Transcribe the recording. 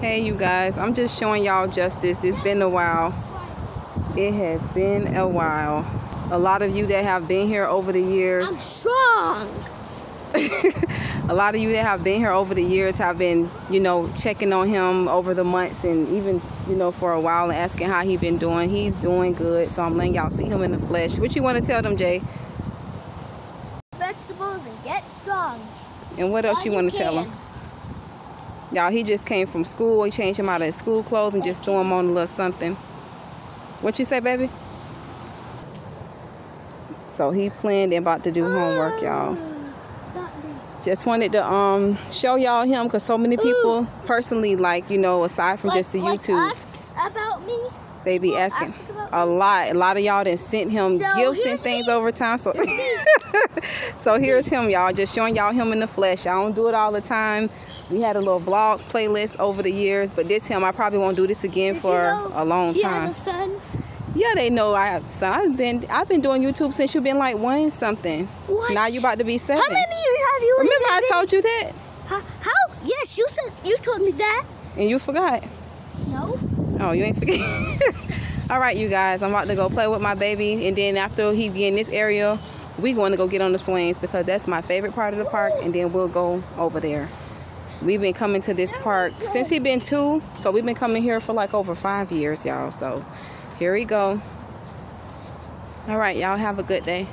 Hey you guys, I'm just showing y'all justice. It's been a while. It has been a while. A lot of you that have been here over the years. I'm strong. a lot of you that have been here over the years have been, you know, checking on him over the months and even, you know, for a while and asking how he been doing. He's doing good. So I'm letting y'all see him in the flesh. What you want to tell them, Jay? Vegetables and get strong. And what else All you want to tell them? Y'all, he just came from school. He changed him out of his school clothes and just threw him on a little something. What you say, baby? So he planned and about to do homework, y'all. Just wanted to um show y'all him because so many people personally like you know aside from just the Like- like YouTube ask about me. they be asking ask a lot a lot of y'all done sent him So gifts and things me. over time so so here's him y'all just showing y'all him in the flesh I don't do it all the time we had a little vlogs playlist over the years but this him I probably won't do this again Did for you know a long she time has a son. yeah they know I have son I've been I've been doing YouTube since you've been like one something What? now you about to be seven How many years have you remember I been- told you that How, how? Yes, you said you told me that. and you forgot No. Oh, you ain't forget. All right, you guys, I'm about to go play with my baby, and then after he be in this area, we going to go get on the swings because that's my favorite part of the park, and then we'll go over there. We've been coming to this park since he been two, so we've been coming here for like over five years, y'all. So here we go. All right, y'all have a good day.